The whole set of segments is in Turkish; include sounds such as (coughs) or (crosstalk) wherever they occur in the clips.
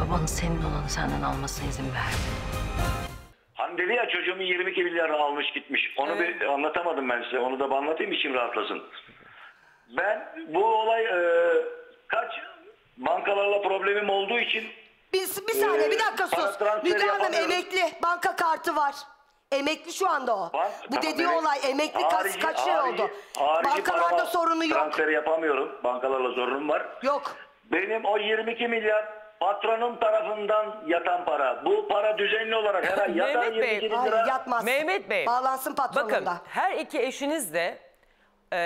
Babanın senin olanı senden almasına izin verme. Hani dedi ya çocuğumu 22 milyar almış gitmiş. Onu bir anlatamadım ben size. Onu da bir anlatayım içim rahatlasın. Ben bu olay e, kaç bankalarla problemim olduğu için Bir, bir saniye bir dakika Ee, sus. Müge Hanım emekli. Banka kartı var. Emekli şu anda o. Bank- Bu tamam, dediği emek- olay emekli kaç, harici- kaç yıl harici- oldu? harici Bankalarda sorunu yok. Transferi yapamıyorum. Bankalarla sorunum var. Yok. Benim o 22 milyar patronum tarafından yatan para. Bu para düzenli olarak her ay (laughs) yatar Mehmet Bey, 22 Hayır lira. yatmaz. Mehmet Bey. Bağlansın patronunda. Bakın her iki eşiniz de e,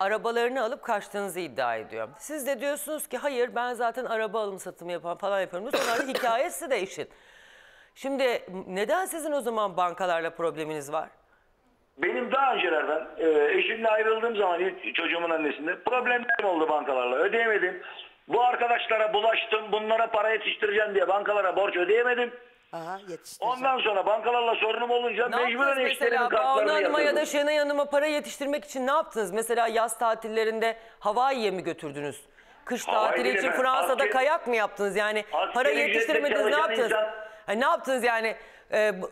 arabalarını alıp kaçtığınızı iddia ediyor. Siz de diyorsunuz ki hayır ben zaten araba alım satımı yapan falan yapıyorum. Sonra hikayesi de eşit. Şimdi neden sizin o zaman bankalarla probleminiz var? Benim daha öncelerden e, eşimle ayrıldığım zaman ilk çocuğumun annesinde problemlerim oldu bankalarla. Ödeyemedim. Bu arkadaşlara bulaştım. Bunlara para yetiştireceğim diye bankalara borç ödeyemedim. Aha. Ondan sonra bankalarla sorunum olunca Ne mecburen Banu kartlarını Hanım'a ya da. Şenay Hanım'a para yetiştirmek için ne yaptınız? Mesela yaz tatillerinde Hawaii'ye mi götürdünüz? Kış Hawaii'ye tatili için ben Fransa'da asker- kayak mı yaptınız? Yani para yetiştirmediniz ne yaptınız? insan- ne yaptınız yani?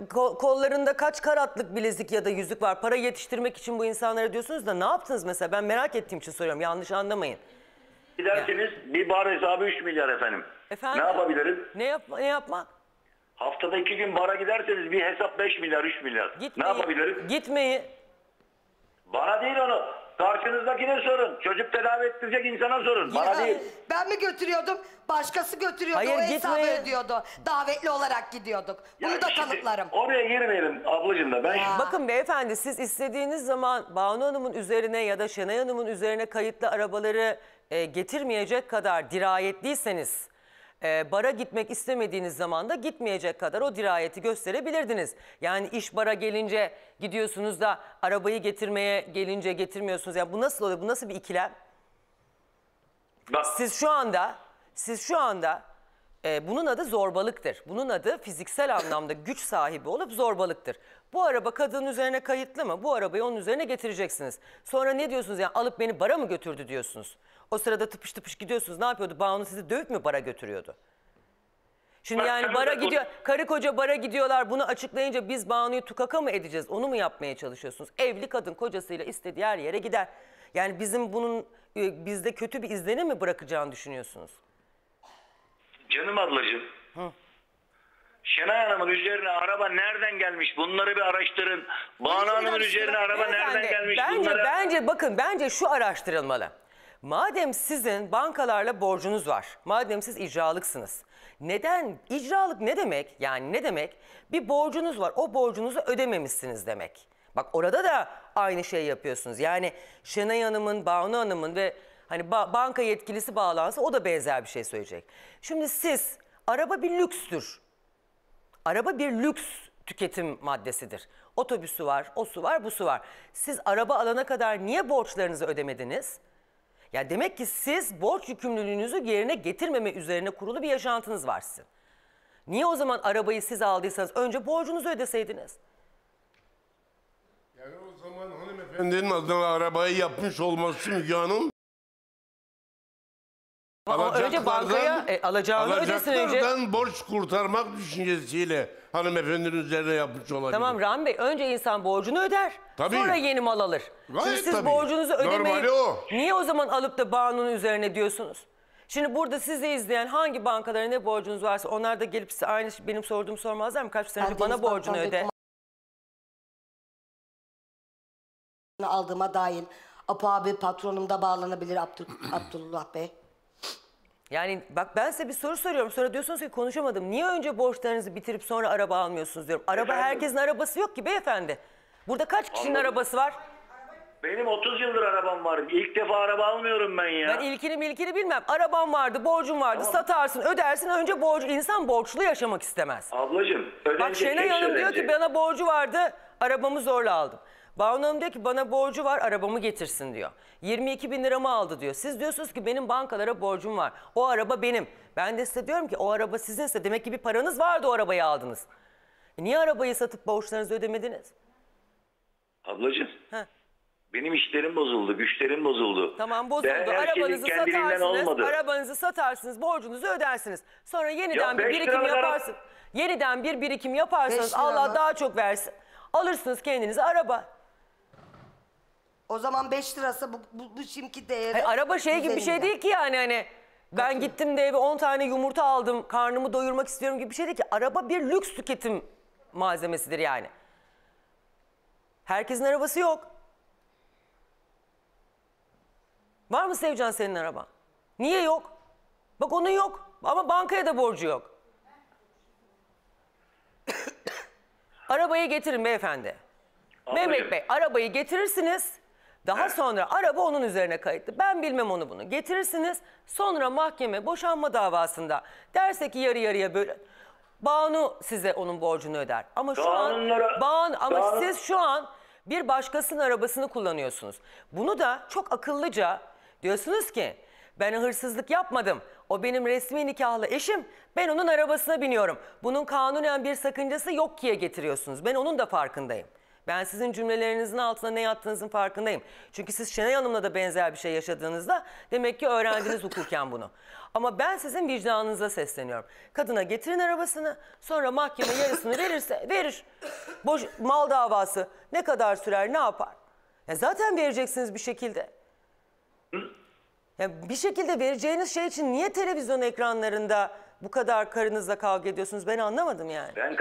Ko- kollarında kaç karatlık bilezik ya da yüzük var? Para yetiştirmek için bu insanlara diyorsunuz da ne yaptınız mesela? Ben merak ettiğim için soruyorum. Yanlış anlamayın. Giderseniz bir bar hesabı 3 milyar efendim. Efendim? Ne yapabilirim? Ne, yap ne yapmak? Haftada iki gün bara giderseniz bir hesap 5 milyar 3 milyar. Gitmeyi, Ne yapabilirim? Gitmeyi. Bana değil onu. Karşınızdakine sorun. Çocuk tedavi ettirecek insana sorun. Bana Ya, değil. Ben mi götürüyordum? Başkası götürüyordu. Hayır, o hesabı gitmeyin. ödüyordu. Davetli olarak gidiyorduk. Bunu Ya da şimdi kanıtlarım. Oraya girmeyelim ablacığım da. Ben şimdi- Bakın beyefendi siz istediğiniz zaman Banu Hanım'ın üzerine ya da Şenay Hanım'ın üzerine kayıtlı arabaları e, getirmeyecek kadar dirayetliyseniz e, bara gitmek istemediğiniz zaman da gitmeyecek kadar o dirayeti gösterebilirdiniz. Yani iş bara gelince gidiyorsunuz da arabayı getirmeye gelince getirmiyorsunuz. Yani bu nasıl oluyor? Bu nasıl bir ikilem? Bak, Siz şu anda, siz şu anda e, bunun adı zorbalıktır. Bunun adı fiziksel anlamda güç sahibi olup zorbalıktır. Bu araba kadının üzerine kayıtlı mı? Bu arabayı onun üzerine getireceksiniz. Sonra ne diyorsunuz yani alıp beni bara mı götürdü diyorsunuz. O sırada tıpış tıpış gidiyorsunuz. Ne yapıyordu? Banu sizi dövüp mü bara götürüyordu? Şimdi Bak, yani bara gidiyor, karı koca bara gidiyorlar. Bunu açıklayınca biz Banu'yu tukaka mı edeceğiz? Onu mu yapmaya çalışıyorsunuz? Evli kadın kocasıyla istediği her yere gider. Yani bizim bunun e, bizde kötü bir izlenim mi bırakacağını düşünüyorsunuz? canım ablacığım. Şenay Hanım'ın üzerine araba nereden gelmiş? Bunları bir araştırın. Banu Hanım'ın üzerine araba nereden gelmiş? Bence, Bunları... bence bakın bence şu araştırılmalı. Madem sizin bankalarla borcunuz var, madem siz icralıksınız, neden, icralık ne demek? Yani ne demek? Bir borcunuz var, o borcunuzu ödememişsiniz demek. Bak orada da aynı şey yapıyorsunuz. Yani Şenay Hanım'ın, Banu Hanım'ın ve hani ba- banka yetkilisi bağlansa o da benzer bir şey söyleyecek. Şimdi siz, araba bir lükstür. Araba bir lüks tüketim maddesidir. Otobüsü var, o su var, bu su var. Siz araba alana kadar niye borçlarınızı ödemediniz? Ya demek ki siz borç yükümlülüğünüzü yerine getirmeme üzerine kurulu bir yaşantınız var sizin. Niye o zaman arabayı siz aldıysanız önce borcunuzu ödeseydiniz? Yani o zaman hanımefendinin adına arabayı yapmış olması Müge Hanım Ama önce bankaya e, alacağını ödesin önce. alacaklardan borç kurtarmak düşüncesiyle hanımefendinin üzerine yapmış olabilir. Tamam Rahmi Bey önce insan borcunu öder. Tabii. Sonra yeni mal alır. Gayet Şimdi siz tabii. borcunuzu ödemeyip Normali o. niye o zaman alıp da Banu'nun üzerine diyorsunuz? Şimdi burada sizi izleyen hangi bankalara ne borcunuz varsa onlar da gelip size aynı şey- benim sorduğumu sormazlar mı? Kaç sene önce bana Deniz borcunu Bank'tan öde. (laughs) aldığıma dair Apo abi patronumda bağlanabilir Abdül, Abdullah Bey. Yani bak ben size bir soru soruyorum. Sonra diyorsunuz ki konuşamadım. Niye önce borçlarınızı bitirip sonra araba almıyorsunuz diyorum. Araba Efendim? herkesin arabası yok ki beyefendi. Burada kaç kişinin Anladım. arabası var? Benim 30 yıldır arabam var. İlk defa araba almıyorum ben ya. Ben ilkini milkini bilmem. Araban vardı, borcun vardı. Satarsın, ödersin. Önce borcu. insan borçlu yaşamak istemez. Ablacığım ödenecek Bak Şenay Hanım diyor ki bana borcu vardı, arabamı zorla aldım. Banu Hanım diyor ki bana borcu var, arabamı getirsin diyor. 22 bin liramı aldı diyor. Siz diyorsunuz ki benim bankalara borcum var. O araba benim. Ben de size diyorum ki o araba sizinse demek ki bir paranız vardı o arabayı aldınız. E niye arabayı satıp borçlarınızı ödemediniz? Ablacığım Heh. Benim işlerim bozuldu, güçlerim bozuldu. Tamam bozuldu. Ben her Arabanızı satarsınız. olmadı. Arabanızı satarsınız. Borcunuzu ödersiniz. Sonra yeniden Ya bir birikim yaparsınız. Yeniden bir birikim yaparsanız Allah daha çok versin. Alırsınız kendinize araba. O zaman 5 lirası bu, bu, bu şimdiki değeri. Hayır, araba şey gibi bir şey üzerinde. değil ki yani hani ben gittim de eve 10 tane yumurta aldım karnımı doyurmak istiyorum gibi bir şey değil ki. Araba bir lüks tüketim malzemesidir yani. Herkesin arabası yok. Var mı Sevcan senin araba? Niye yok? Bak onun yok ama bankaya da borcu yok. (coughs) Arabayı getirin beyefendi. Mehmet Bey arabayı getirirsiniz. Daha sonra araba onun üzerine kayıtlı. Ben bilmem onu bunu. Getirirsiniz. Sonra mahkeme boşanma davasında derse ki yarı yarıya böyle Banu size onun borcunu öder. Ama şu an Kanunlara- Banu ama Kanun- siz şu an bir başkasının arabasını kullanıyorsunuz. Bunu da çok akıllıca diyorsunuz ki ben hırsızlık yapmadım. O benim resmi nikahlı eşim. Ben onun arabasına biniyorum. Bunun kanunen bir sakıncası yok kiye getiriyorsunuz. Ben onun da farkındayım. Ben sizin cümlelerinizin altına ne yattığınızın farkındayım. Çünkü siz Şenay Hanım'la da benzer bir şey yaşadığınızda demek ki öğrendiniz hukuken bunu. Ama ben sizin vicdanınıza sesleniyorum. Kadına getirin arabasını sonra mahkeme yarısını verirse verir. Boş, mal davası ne kadar sürer ne yapar? Ya zaten vereceksiniz bir şekilde. Ya bir şekilde vereceğiniz şey için niye televizyon ekranlarında bu kadar karınızla kavga ediyorsunuz ben anlamadım yani. Ben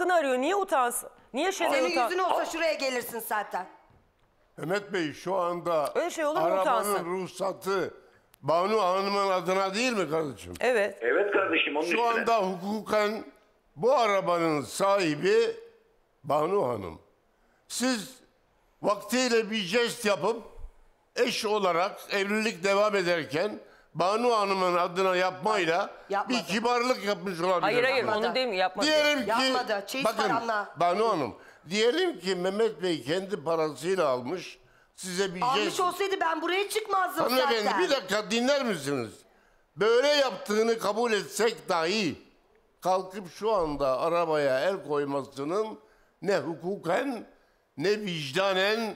hakkını arıyor niye utansın? Niye Şenay Senin utan? yüzün olsa şuraya gelirsin zaten. Mehmet Bey şu anda Öyle şey olur mu arabanın utansın? ruhsatı Banu Hanım'ın adına değil mi kardeşim? Evet. evet kardeşim onun Şu üstüne. anda hukuken bu arabanın sahibi Banu Hanım. Siz vaktiyle bir jest yapıp eş olarak evlilik devam ederken Banu Hanım'ın adına yapmayla Yapmadı. bir kibarlık yapmış olabilir. Hayır hayır Yapmadı. onu değil mi yapmadı. Diyelim ki Yapmadı. Çeyiz bakın paranla. Banu Hanım diyelim ki Mehmet Bey kendi parasıyla almış size bir Almış jest olsaydı ben buraya çıkmazdım Hanımefendi zaten. bir dakika dinler misiniz? Böyle yaptığını kabul etsek dahi kalkıp şu anda arabaya el koymasının ne hukuken ne vicdanen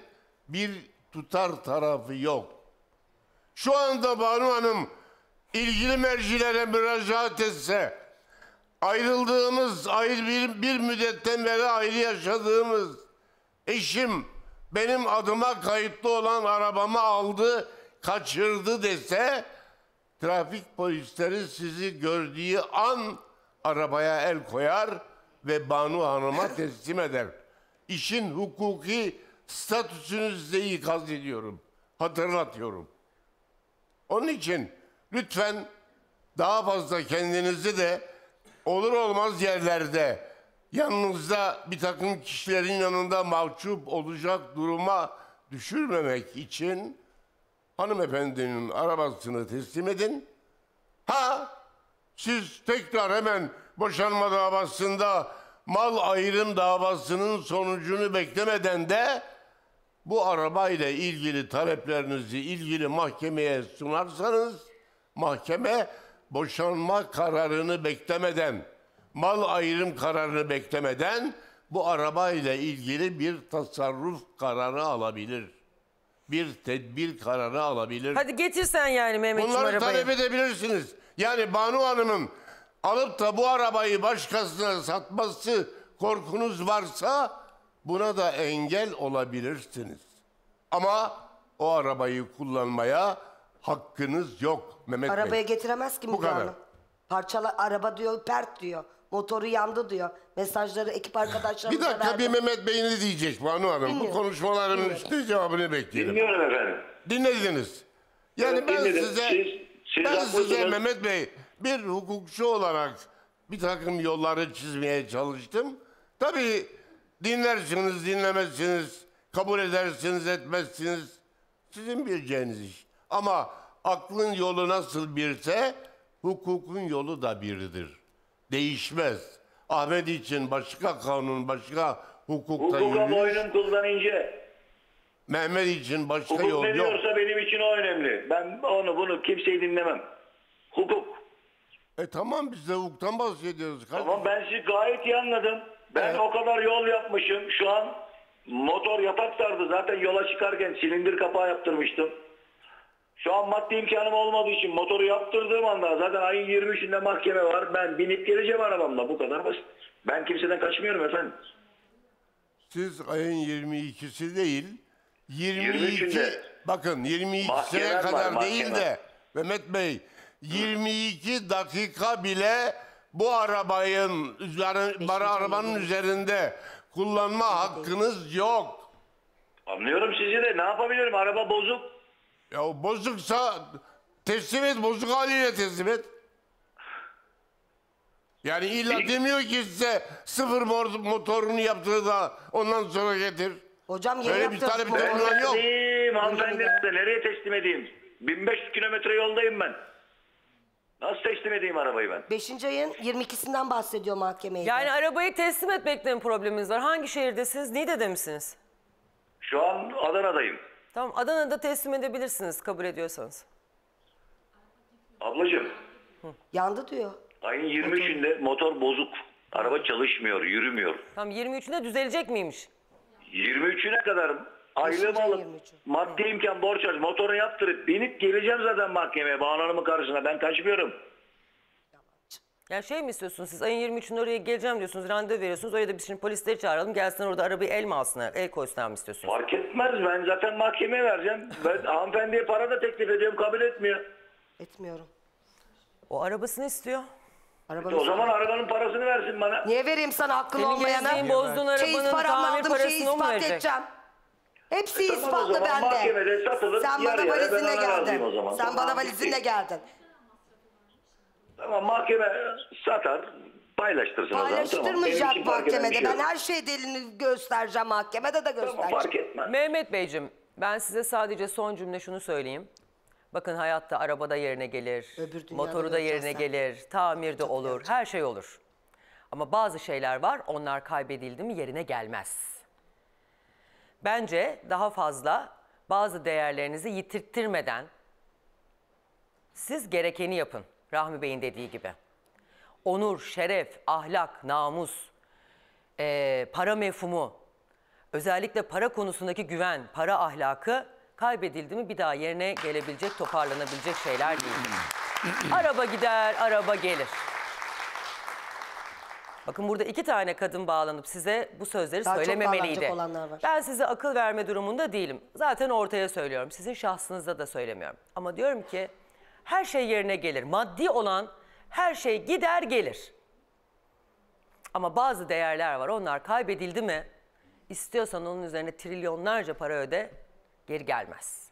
bir tutar tarafı yok. Şu anda Banu Hanım ilgili mercilere müracaat etse ayrıldığımız ayrı bir, bir müddetten beri ayrı yaşadığımız eşim benim adıma kayıtlı olan arabamı aldı, kaçırdı dese trafik polisleri sizi gördüğü an arabaya el koyar ve Banu Hanım'a teslim eder. İşin hukuki statüsünüzü de ikaz ediyorum. Hatırlatıyorum. Onun için lütfen daha fazla kendinizi de olur olmaz yerlerde yanınızda bir takım kişilerin yanında mahcup olacak duruma düşürmemek için hanımefendinin arabasını teslim edin. Ha siz tekrar hemen boşanma davasında mal ayrım davasının sonucunu beklemeden de bu arabayla ilgili taleplerinizi ilgili mahkemeye sunarsanız mahkeme boşanma kararını beklemeden mal ayrım kararını beklemeden bu arabayla ilgili bir tasarruf kararı alabilir. Bir tedbir kararı alabilir. Hadi getirsen yani Mehmetciğim Bunları arabayı. talep edebilirsiniz. Yani Banu Hanım'ın alıp da bu arabayı başkasına satması korkunuz varsa buna da engel olabilirsiniz. Ama o arabayı kullanmaya hakkınız yok Mehmet Arabaya Bey. getiremez ki Bu Müge kadar. Hanım. Parçala araba diyor pert diyor. Motoru yandı diyor. Mesajları ekip Bir arkadaşlarımıza dakika bir verdim. Mehmet Bey ne diyecek Banu Hanım? Bu Dinliyorum. üstüne cevabını bekleyelim. Dinliyorum efendim. Dinlediniz. Yani Evet, ben dinledim. size Siz- siz ben haklısınız. size Mehmet Bey bir hukukçu olarak bir takım yolları çizmeye çalıştım. Tabii dinlersiniz, dinlemezsiniz, kabul edersiniz, etmezsiniz. Sizin bileceğiniz iş. Ama aklın yolu nasıl birse hukukun yolu da biridir. Değişmez. Ahmet için başka kanun, başka hukukta Hukuka yürüyüş. boynum kuldan ince. Mehmet için başka Hukuk yol ne yok. diyorsa benim için o önemli. Ben onu bunu kimseyi dinlemem. Hukuk. E tamam biz de hukuktan bahsediyoruz. kardeşim. Tamam ben sizi gayet iyi anladım. Ben Evet. o kadar yol yapmışım. Şu an motor yatak sardı. Zaten yola çıkarken silindir kapağı yaptırmıştım. Şu an maddi imkanım olmadığı için motoru yaptırdığım anda zaten ayın 23'ünde mahkeme var. Ben binip geleceğim arabamla. Bu kadar basit. Ben kimseden kaçmıyorum efendim. Siz ayın 22'si değil, 22 23'ünde. bakın 22'sine Mahkemen var, kadar değil de Mehmet Bey 22 dakika bile bu arabanın arabanın üzerinde kullanma hakkınız yok. Anlıyorum sizi de. Ne yapabilirim? Araba bozuk. Ya bozuksa teslim et, bozuk haliyle teslim et. Yani illa Bir- demiyor ki size sıfır mor- motorunu yaptır da ondan sonra getir. Hocam yeni Öyle bir bir motoru- terminal yok. Hanımefendi ya. size nereye teslim edeyim? 1500 kilometre yoldayım ben. Nasıl teslim edeyim arabayı ben? 5. ayın 22'sinden bahsediyor mahkemeye. Yani arabayı teslim etmekte mi probleminiz var? Hangi şehirdesiniz? Niğde'de misiniz? Şu an Adana'dayım. Tamam Adana'da teslim edebilirsiniz kabul ediyorsanız. Ablacığım Yandı diyor. ayın 23'ünde motor bozuk. Araba çalışmıyor, yürümüyor. Tamam 23'ünde düzelecek miymiş? 23'üne kadar aylığımı alıp 23'ü. maddi imkan borç aç motoru yaptırıp binip geleceğim zaten mahkemeye bağlanımın karşısına. Ben kaçmıyorum. Yani şey mi istiyorsunuz siz ayın 23'ünde oraya geleceğim diyorsunuz randevu veriyorsunuz. Oraya da biz şimdi polisleri çağıralım gelsinler orada arabayı el mi alsınlar el koysunlar mı istiyorsunuz? Fark etmez ben zaten mahkemeye vereceğim. Ben (laughs) hanımefendiye para da teklif ediyorum kabul etmiyor. Etmiyorum. O arabasını istiyor. Arabanın O zaman arabanın parasını versin bana. Niye vereyim sana hakkın Senin olmayana? gezdiğin bozduğun Çeyiz arabanın paramı tamir aldım parasını mu ispat verecek? edeceğim. Hepsi tamam o ispatlı bende. mahkemede satılır, Sen bana valizinle geldin. Sen Tamam, bana valizinle geldin. Tamam mahkeme satar paylaştırsın. Tamam, Paylaştırmayacak bir mahkemede. şey Ben her şey delilini göstereceğim mahkemede de Tamam göstereceğim. fark etmez. Mehmet Beyciğim ben size sadece son cümle şunu söyleyeyim. Bakın hayatta arabada yerine gelir, motoru da yerine sen. gelir, tamirde olur, her şey olur. Ama bazı şeyler var onlar kaybedildi mi yerine gelmez. Bence daha fazla bazı değerlerinizi yitirttirmeden siz gerekeni yapın. Rahmi Bey'in dediği gibi. Onur, şeref, ahlak, namus, eee, para mefhumu, özellikle para konusundaki güven, para ahlakı kaybedildi mi bir daha yerine gelebilecek, toparlanabilecek şeyler değil. araba gider, araba gelir. Bakın burada iki tane kadın bağlanıp size bu sözleri Daha çok söylememeliydi. bağlanacak olanlar var. Ben size akıl verme durumunda değilim. Zaten ortaya söylüyorum. Sizin şahsınızda da söylemiyorum. Ama diyorum ki her şey yerine gelir. Maddi olan her şey gider gelir. Ama bazı değerler var. Onlar kaybedildi mi istiyorsan onun üzerine trilyonlarca para öde geri gelmez.